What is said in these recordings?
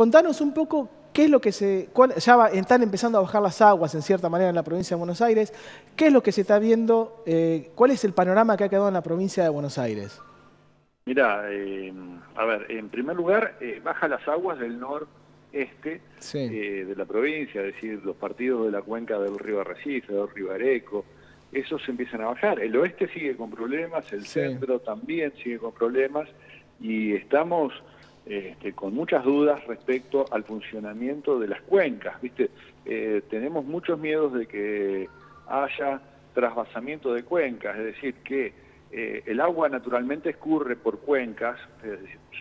contanos un poco qué es lo que se... ya están empezando a bajar las aguas en cierta manera en la provincia de Buenos Aires. ¿Qué es lo que se está viendo? Eh, ¿Cuál es el panorama que ha quedado en la provincia de Buenos Aires? Mira, eh, a ver, en primer lugar, eh, baja las aguas del noreste de la provincia, es decir, los partidos de la cuenca del río Arrecife, del río Areco, esos empiezan a bajar. El oeste sigue con problemas, el centro también sigue con problemas y estamos este, con muchas dudas respecto al funcionamiento de las cuencas. ¿viste? Eh, tenemos muchos miedos de que haya trasvasamiento de cuencas, es decir, que eh, el agua naturalmente escurre por cuencas,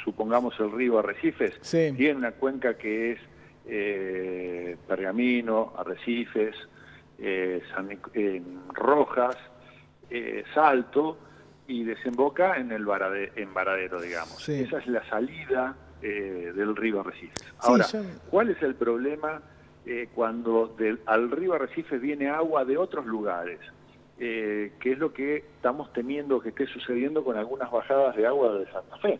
supongamos el río Arrecifes, tiene una cuenca que es eh, Pergamino, Arrecifes, Rojas, Salto, y desemboca en el en Varadero, digamos. Esa es la salida eh, del río Arrecifes. Ahora, ¿cuál es el problema eh, cuando del, al río Arrecifes viene agua de otros lugares? Eh, que es lo que estamos temiendo que esté sucediendo con algunas bajadas de agua de Santa Fe.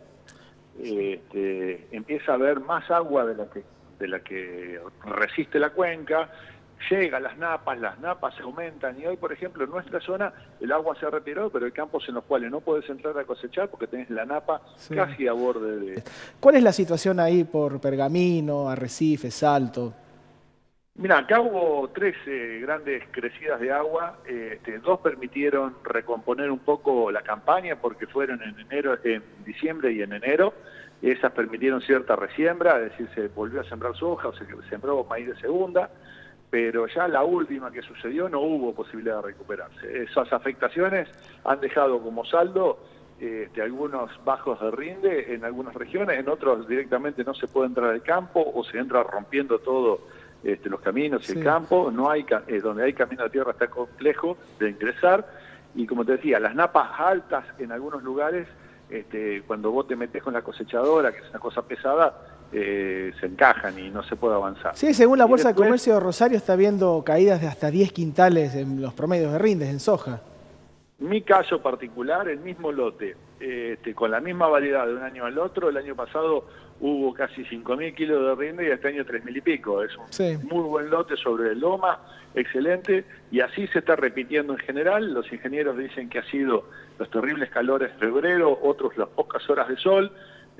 Este, empieza a haber más agua de la que de la que resiste la cuenca llega las napas, las napas se aumentan. Y hoy, por ejemplo, en nuestra zona el agua se ha retirado, pero hay campos en los cuales no puedes entrar a cosechar porque tenés la napa casi a borde de... ¿Cuál es la situación ahí por Pergamino, Arrecife, Salto? Mira, acá hubo tres eh, grandes crecidas de agua, este, dos permitieron recomponer un poco la campaña porque fueron en enero, en diciembre y en enero, esas permitieron cierta resiembra, es decir, se volvió a sembrar soja o se sembró maíz de segunda, pero ya la última que sucedió no hubo posibilidad de recuperarse. Esas afectaciones han dejado como saldo este, algunos bajos de rinde en algunas regiones, en otros directamente no se puede entrar al campo o se entra rompiendo todo este, los caminos y el campo, no hay eh, donde hay camino de tierra está complejo de ingresar. Y como te decía, las napas altas en algunos lugares, este, cuando vos te metes con la cosechadora, que es una cosa pesada, eh, se encajan y no se puede avanzar. Sí, según la Bolsa de Comercio de Rosario está viendo caídas de hasta 10 quintales en los promedios de rindes en soja. Mi caso particular, el mismo lote, este, con la misma variedad de un año al otro, el año pasado hubo casi 5.000 kilos de rinde y este año 3.000 y pico. Es un muy buen lote sobre el loma, excelente, y así se está repitiendo en general. Los ingenieros dicen que ha sido los terribles calores de febrero, otros las pocas horas de sol,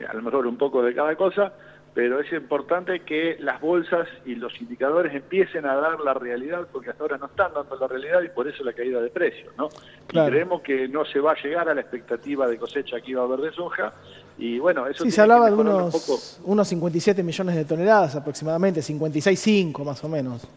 a lo mejor un poco de cada cosa, pero es importante que las bolsas y los indicadores empiecen a dar la realidad, porque hasta ahora no están dando la realidad y por eso la caída de precios, ¿no? Y creemos que no se va a llegar a la expectativa de cosecha que iba a haber de soja, y bueno, eso Sí, se hablaba de unos, unos 57 millones de toneladas aproximadamente, 56,5 más o menos.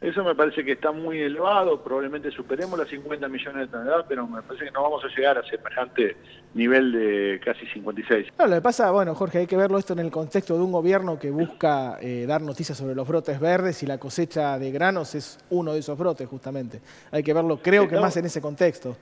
Eso me parece que está muy elevado, probablemente superemos las 50 millones de toneladas, pero me parece que no vamos a llegar a semejante nivel de casi 56. No, lo que pasa, bueno, Jorge, hay que verlo esto en el contexto de un gobierno que busca eh, dar noticias sobre los brotes verdes y la cosecha de granos es uno de esos brotes, justamente. Hay que verlo, creo que más en ese contexto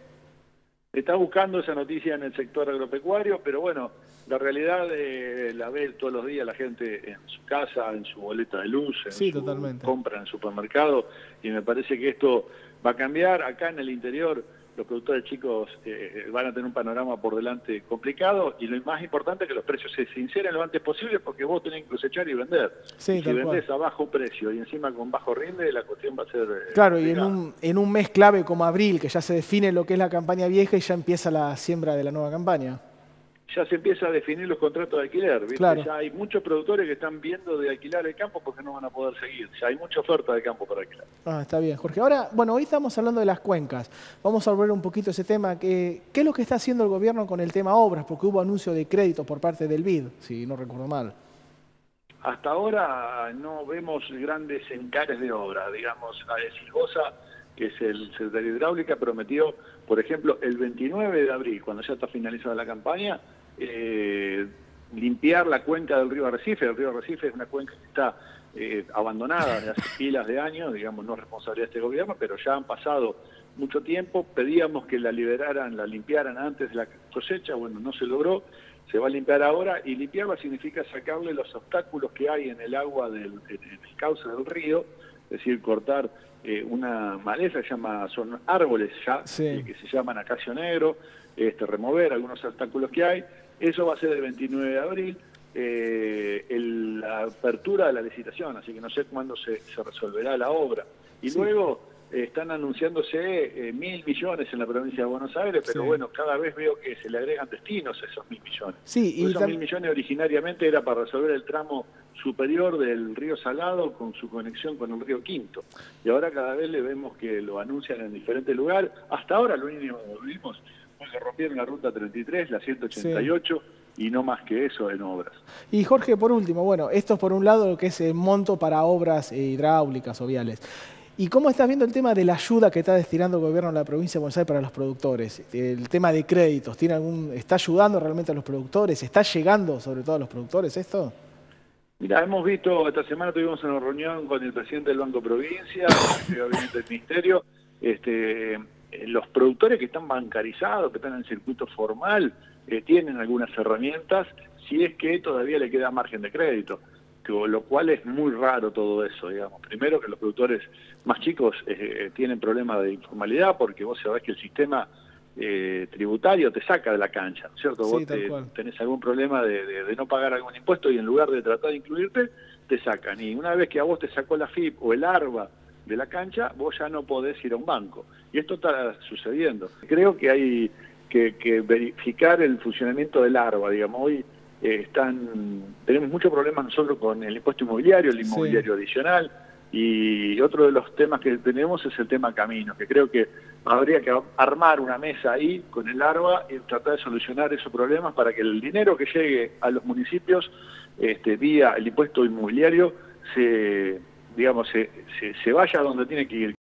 está buscando esa noticia en el sector agropecuario, pero bueno, la realidad eh, la ve todos los días la gente en su casa, en su boleta de luz, en su compra en el supermercado, y me parece que esto va a cambiar. Acá en el interior los productores chicos eh, van a tener un panorama por delante complicado y lo más importante es que los precios se sinceren lo antes posible porque vos tenés que cosechar y vender. si vendés a bajo precio y encima con bajo rinde, la cuestión va a ser... Eh, claro, y en un, en un mes clave como abril, que ya se define lo que es la campaña vieja y ya empieza la siembra de la nueva campaña ya se empieza a definir los contratos de alquiler. ¿viste? Ya hay muchos productores que están viendo de alquilar el campo porque no van a poder seguir. Ya hay mucha oferta de campo para alquilar. Ah, está bien, Jorge. Ahora, bueno, hoy estamos hablando de las cuencas. Vamos a volver un poquito a ese tema. ¿Qué, ¿Qué es lo que está haciendo el gobierno con el tema obras? Porque hubo anuncio de crédito por parte del BID, si no recuerdo mal. Hasta ahora no vemos grandes encares de obra. Digamos, a Silvosa, que es el secretario de Hidráulica, prometió, por ejemplo, el 29 de abril, cuando ya está finalizada la campaña, eh, limpiar la cuenca del río Arrecife. El río Arrecife es una cuenca que está eh, abandonada desde hace pilas de años, digamos, no es responsabilidad de este gobierno, pero ya han pasado mucho tiempo. Pedíamos que la liberaran, la limpiaran antes de la cosecha, bueno, no se logró. Se va a limpiar ahora y limpiarla significa sacarle los obstáculos que hay en el agua del el cauce del río, es decir, cortar eh, una maleza que llama, son árboles ya, que se llaman acacio negro, este, remover algunos obstáculos que hay, eso va a ser el 29 de abril. eh, la apertura de la licitación, así que no sé cuándo se, se resolverá la obra. Y luego están anunciándose eh, mil millones en la provincia de Buenos Aires, pero bueno, cada vez veo que se le agregan destinos a esos mil millones. Sí, y esos mil millones originariamente era para resolver el tramo superior del río Salado con su conexión con el río Quinto. Y ahora cada vez le vemos que lo anuncian en diferentes lugares. Hasta ahora lo único que vimos fue que rompieron la ruta 33, la 188. Y no más que eso en obras. Y Jorge, por último, bueno, esto es por un lado lo que es el monto para obras hidráulicas o viales. ¿Y cómo estás viendo el tema de la ayuda que está destinando el gobierno de la provincia de Buenos Aires para los productores? El tema de créditos, ¿tiene algún, ¿está ayudando realmente a los productores? ¿Está llegando sobre todo a los productores esto? Mira, hemos visto, esta semana tuvimos una reunión con el presidente del Banco Provincia, el del Ministerio, este, eh, los productores que están bancarizados, que están en el circuito formal, eh, tienen algunas herramientas, si es que todavía le queda margen de crédito lo cual es muy raro todo eso, digamos. Primero que los productores más chicos eh, tienen problemas de informalidad porque vos sabés que el sistema eh, tributario te saca de la cancha, ¿cierto? vos tenés algún problema de, no pagar algún impuesto y en lugar de tratar de incluirte, te sacan. Y una vez que a vos te sacó la FIP o el ARBA de la cancha, vos ya no podés ir a un banco. Y esto está sucediendo. Creo que hay que, que verificar el funcionamiento del ARBA, digamos. Hoy eh, están tenemos muchos problemas nosotros con el impuesto inmobiliario, el inmobiliario adicional, y otro de los temas que tenemos es el tema caminos, que creo que habría que armar una mesa ahí con el ARBA y tratar de solucionar esos problemas para que el dinero que llegue a los municipios este, vía el impuesto inmobiliario se digamos se, se, vaya donde tiene que ir,